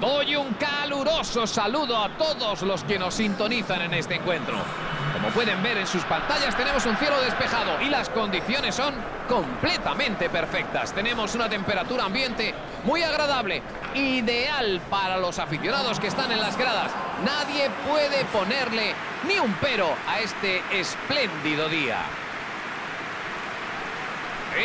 Doy un caluroso saludo a todos los que nos sintonizan en este encuentro. Como pueden ver en sus pantallas tenemos un cielo despejado y las condiciones son completamente perfectas. Tenemos una temperatura ambiente muy agradable, ideal para los aficionados que están en las gradas. Nadie puede ponerle ni un pero a este espléndido día.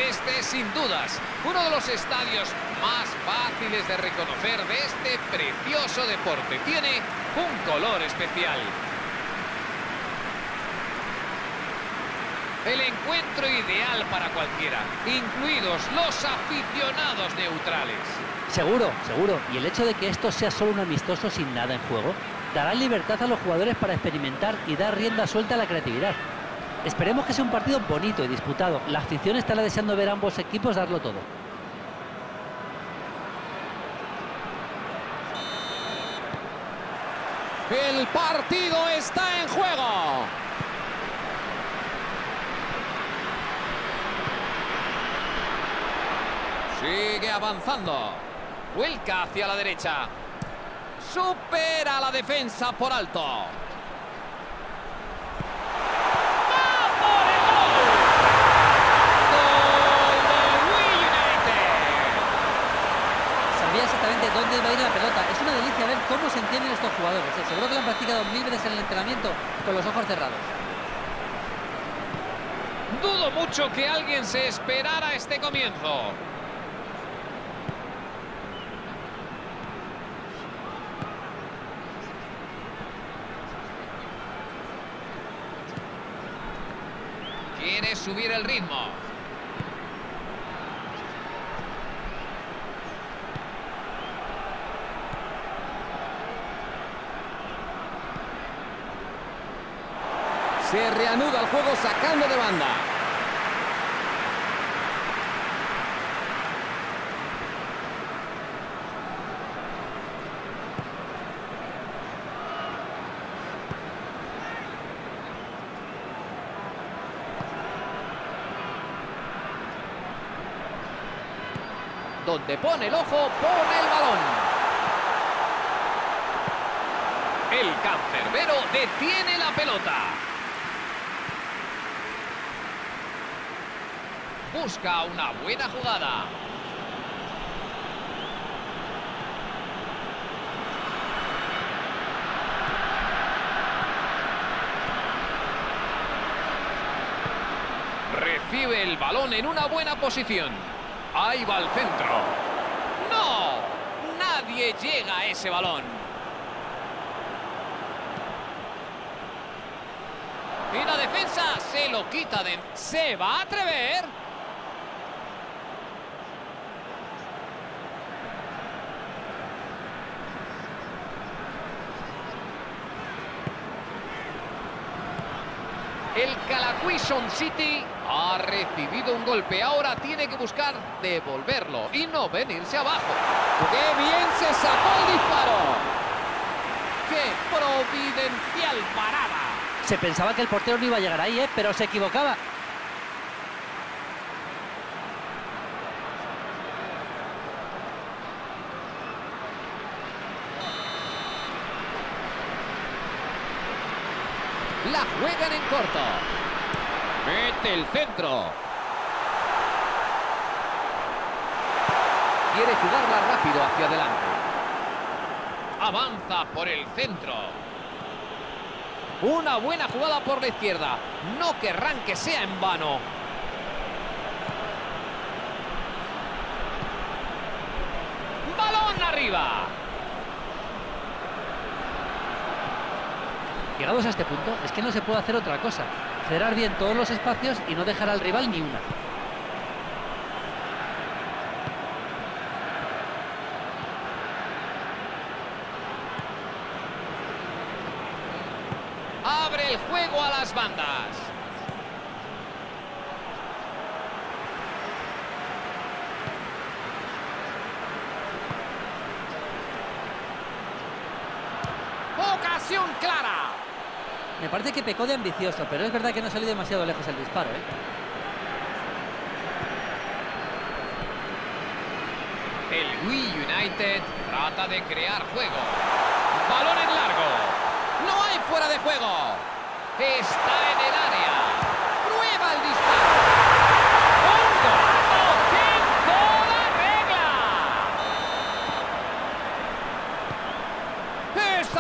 Este es sin dudas uno de los estadios más fáciles de reconocer de este precioso deporte. Tiene un color especial. El encuentro ideal para cualquiera, incluidos los aficionados neutrales. Seguro, seguro. Y el hecho de que esto sea solo un amistoso sin nada en juego, dará libertad a los jugadores para experimentar y dar rienda suelta a la creatividad. Esperemos que sea un partido bonito y disputado. La afición estará deseando ver a ambos equipos darlo todo. El partido está en juego. Sigue avanzando. Vuelca hacia la derecha. Supera la defensa por alto. Sabía exactamente dónde iba a ir la pelota. Es una delicia ver cómo se entienden estos ¿eh? Seguro que han practicado mil veces en el entrenamiento con los ojos cerrados. Dudo mucho que alguien se esperara este comienzo. Quiere subir el ritmo. Se reanuda el juego sacando de banda. Donde pone el ojo, pone el balón. El cancerbero detiene la pelota. Busca una buena jugada. Recibe el balón en una buena posición. Ahí va al centro. ¡No! Nadie llega a ese balón. Y la defensa se lo quita de... ¿Se va a atrever? El City ha recibido un golpe. Ahora tiene que buscar devolverlo y no venirse abajo. ¡Qué bien se sacó el disparo! ¡Qué providencial parada! Se pensaba que el portero no iba a llegar ahí, ¿eh? pero se equivocaba. La juegan en corto. Mete el centro. Quiere jugarla rápido hacia adelante. Avanza por el centro. Una buena jugada por la izquierda. No querrán que sea en vano. Balón arriba. Llegados a este punto, es que no se puede hacer otra cosa. Cerrar bien todos los espacios y no dejar al rival ni una. Abre el juego a las bandas. Ocasión clara. Me parece que pecó de ambicioso, pero es verdad que no salió demasiado lejos el disparo. ¿eh? El Wii United trata de crear juego. Balón en largo. No hay fuera de juego. Está en el área. Prueba el disparo. ¡Un golazo! ¡Sin toda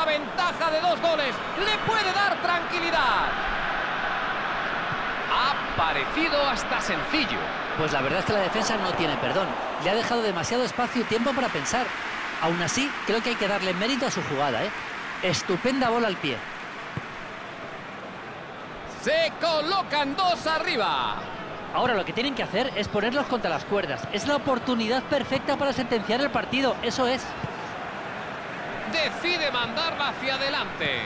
ventaja de dos goles le puede dar tranquilidad. Ha parecido hasta sencillo. Pues la verdad es que la defensa no tiene perdón. Le ha dejado demasiado espacio y tiempo para pensar. Aún así, creo que hay que darle mérito a su jugada, ¿eh? Estupenda bola al pie. Se colocan dos arriba. Ahora lo que tienen que hacer es ponerlos contra las cuerdas. Es la oportunidad perfecta para sentenciar el partido, eso es. Decide mandarla hacia adelante.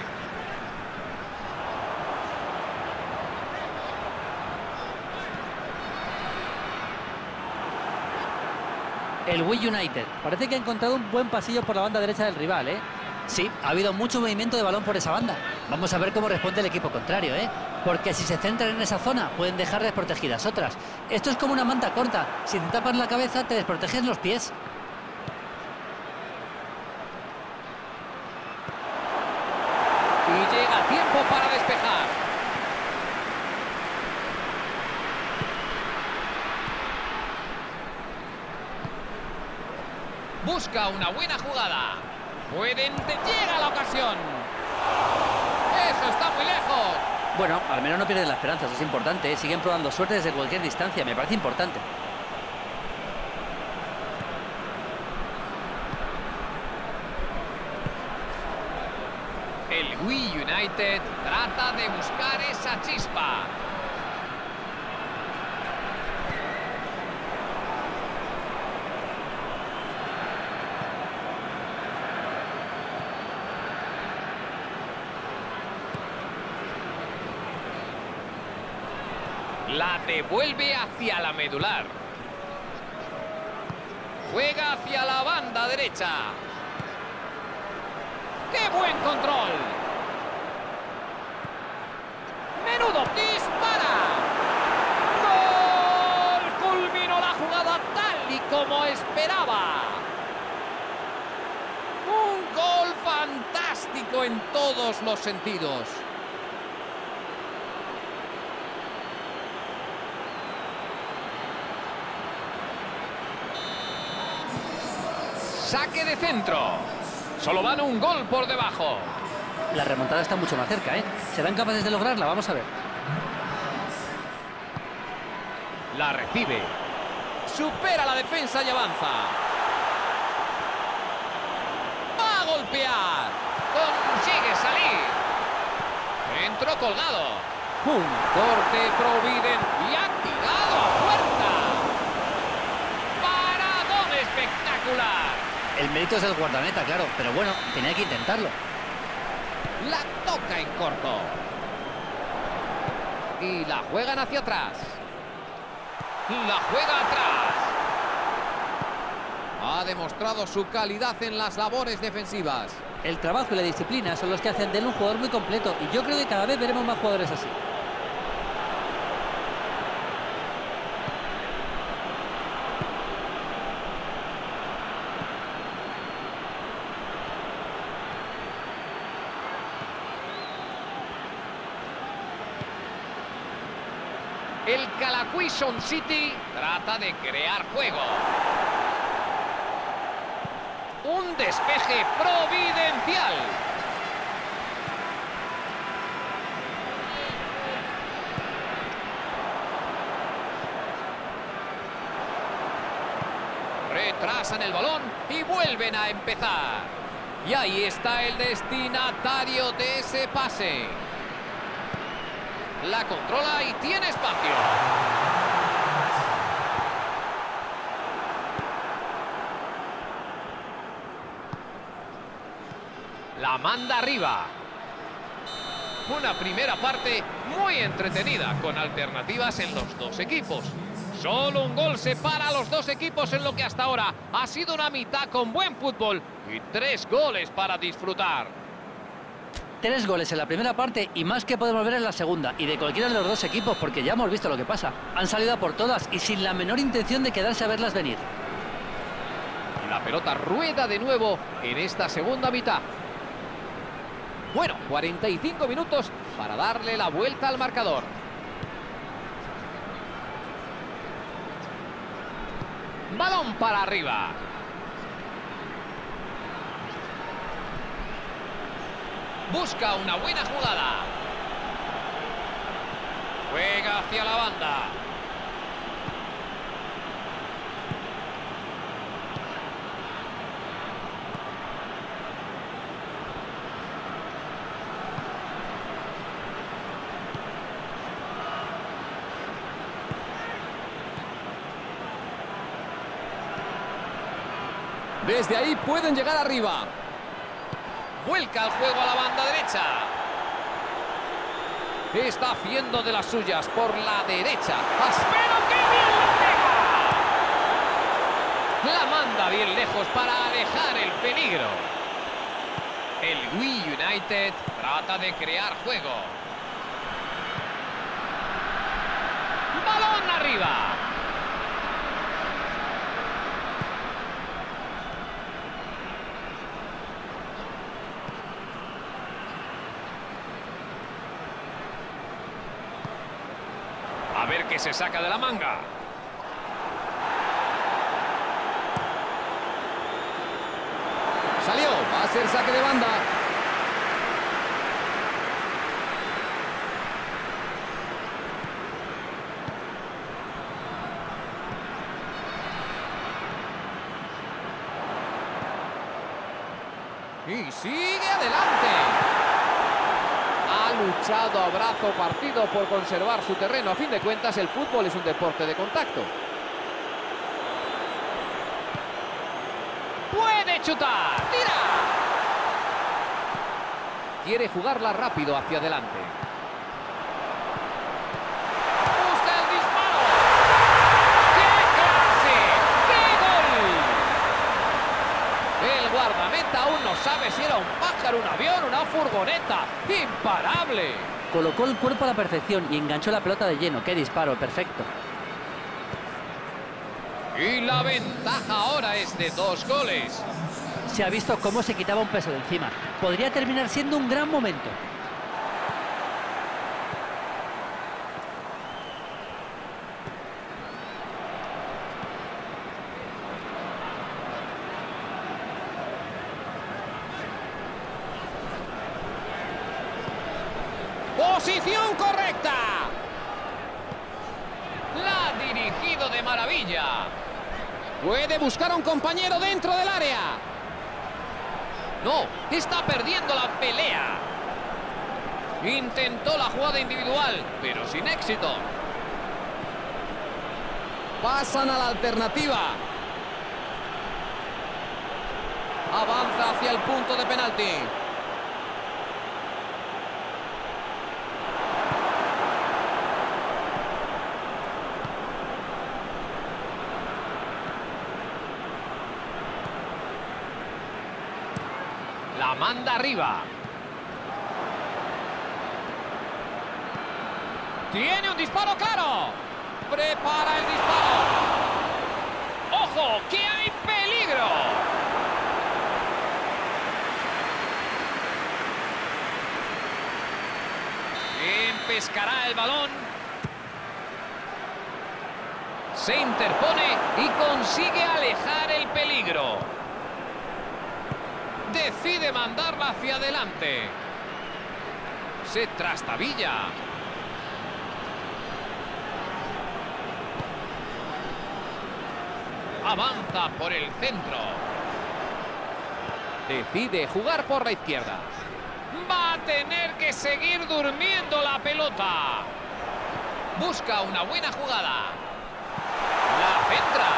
El Wii United. Parece que ha encontrado un buen pasillo por la banda derecha del rival, ¿eh? Sí, ha habido mucho movimiento de balón por esa banda. Vamos a ver cómo responde el equipo contrario, ¿eh? Porque si se centran en esa zona, pueden dejar desprotegidas otras. Esto es como una manta corta. Si te tapas la cabeza, te desprotegen los pies. Y llega tiempo para despejar. Busca una buena jugada. Pueden... Llega la ocasión. Eso está muy lejos. Bueno, al menos no pierden la esperanza, eso es importante. ¿eh? Siguen probando suerte desde cualquier distancia, me parece importante. El Wii United trata de buscar esa chispa. La devuelve hacia la medular. Juega hacia la banda derecha. ¡Qué buen control! ¡Menudo dispara! ¡Gol! Culminó la jugada tal y como esperaba. Un gol fantástico en todos los sentidos. Saque de centro. Solo van un gol por debajo. La remontada está mucho más cerca, ¿eh? ¿Serán capaces de lograrla? Vamos a ver. La recibe. Supera la defensa y avanza. Va a golpear. Consigue salir. Centro colgado. Un corte Providen y ha tirado a puerta. Paradón espectacular. El mérito es del guardameta, claro, pero bueno, tenía que intentarlo. La toca en corto. Y la juegan hacia atrás. La juega atrás. Ha demostrado su calidad en las labores defensivas. El trabajo y la disciplina son los que hacen de él un jugador muy completo y yo creo que cada vez veremos más jugadores así. El Calacuison City trata de crear juego. Un despeje providencial. Retrasan el balón y vuelven a empezar. Y ahí está el destinatario de ese pase. La controla y tiene espacio. La manda arriba. Una primera parte muy entretenida, con alternativas en los dos equipos. Solo un gol separa a los dos equipos en lo que hasta ahora ha sido una mitad con buen fútbol y tres goles para disfrutar. Tres goles en la primera parte y más que podemos ver en la segunda. Y de cualquiera de los dos equipos, porque ya hemos visto lo que pasa. Han salido a por todas y sin la menor intención de quedarse a verlas venir. pelota rueda de nuevo en esta segunda mitad. Bueno, 45 minutos para darle la vuelta al marcador. Balón para arriba. Busca una buena jugada. Juega hacia la banda. Desde ahí pueden llegar arriba. Vuelca el juego a la banda derecha. Está haciendo de las suyas por la derecha. ¡Pero qué bien le pega! La manda bien lejos para alejar el peligro. El Wii United trata de crear juego. Balón arriba. Ver qué se saca de la manga. Salió. Va a ser saque de banda. Y sigue adelante. Ha luchado a brazo partido por conservar su terreno. A fin de cuentas, el fútbol es un deporte de contacto. Puede chutar. ¡Tira! Quiere jugarla rápido hacia adelante. Aún no sabe si era un pájaro, un avión, una furgoneta. ¡Imparable! Colocó el cuerpo a la perfección y enganchó la pelota de lleno. ¡Qué disparo! Perfecto. Y la ventaja ahora es de dos goles. Se ha visto cómo se quitaba un peso de encima. Podría terminar siendo un gran momento. Posición correcta. La ha dirigido de maravilla. Puede buscar a un compañero dentro del área. No, está perdiendo la pelea. Intentó la jugada individual, pero sin éxito. Pasan a la alternativa. Avanza hacia el punto de penalti. Manda arriba. Tiene un disparo claro. Prepara el disparo. ¡Ojo! ¡Que hay peligro! Pescará el balón. Se interpone y consigue alejar el peligro. Decide mandarla hacia adelante. Se trastabilla. Avanza por el centro. Decide jugar por la izquierda. Va a tener que seguir durmiendo la pelota. Busca una buena jugada. La centra.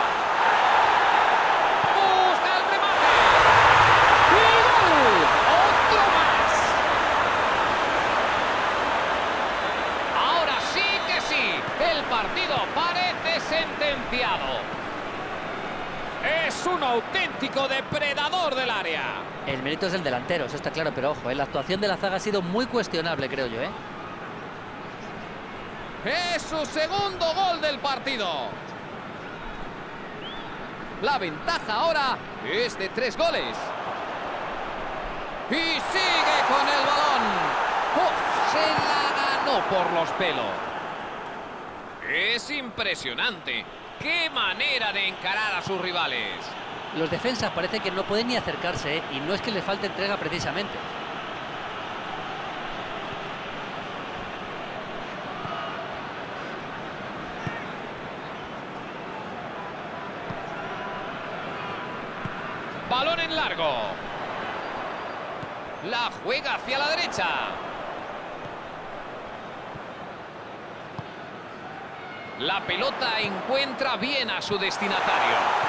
Busca el remate. ¡Y gol! ¡Otro más! Ahora sí que sí. El partido parece sentenciado. Es un auténtico depredador del área. Es el delantero, eso está claro, pero ojo, ¿eh? la actuación de la zaga ha sido muy cuestionable, creo yo. ¿eh? Es su segundo gol del partido. La ventaja ahora es de tres goles. Y sigue con el balón. Se la ganó por los pelos. Es impresionante. ¡Qué manera de encarar a sus rivales! Los defensas parece que no pueden ni acercarse, ¿eh? y no es que les falte entrega precisamente. Balón en largo. La juega hacia la derecha. La pelota encuentra bien a su destinatario.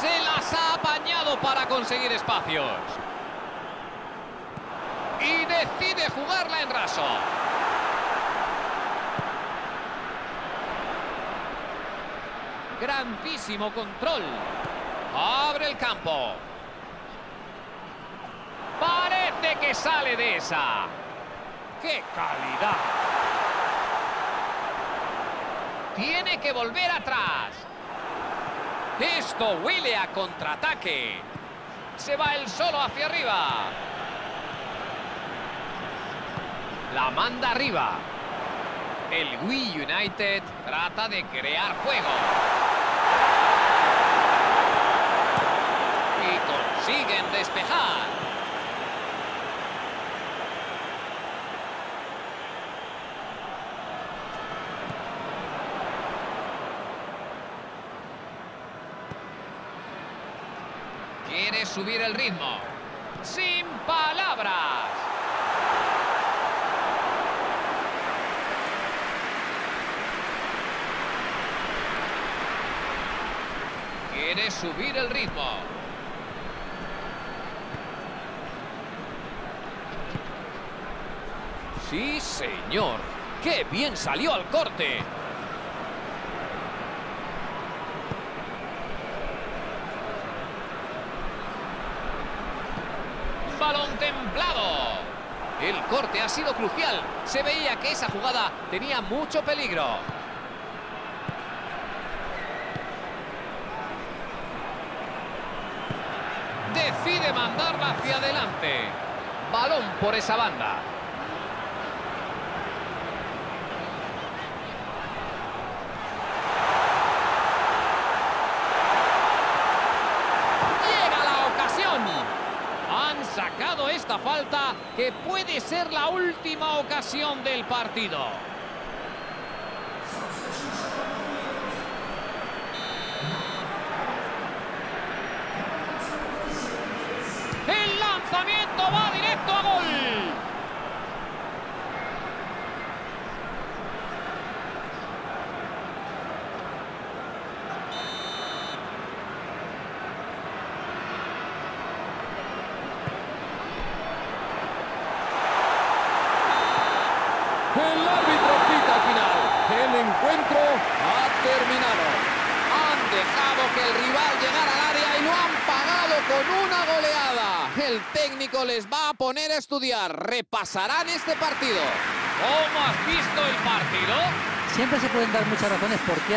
Se las ha apañado para conseguir espacios. Y decide jugarla en raso. Grandísimo control. Abre el campo. Parece que sale de esa. ¡Qué calidad! Tiene que volver atrás. Esto huele a contraataque. Se va él solo hacia arriba. La manda arriba. El Wii United trata de crear juego. Y consiguen despejar. Quiere subir el ritmo. Sin palabras. Quiere subir el ritmo. Sí, señor. ¡Qué bien salió al corte! balón templado. El corte ha sido crucial. Se veía que esa jugada tenía mucho peligro. Decide mandarla hacia adelante. Balón por esa banda. Llega la ocasión. Han sacado esta falta que puede ser la última ocasión del partido. El lanzamiento va directo a gol. El árbitro pita al final. El encuentro ha terminado. Han dejado que el rival llegara al área y lo han pagado con una goleada. El técnico les va a poner a estudiar. Repasarán este partido. ¿Cómo has visto el partido? Siempre se pueden dar muchas razones por qué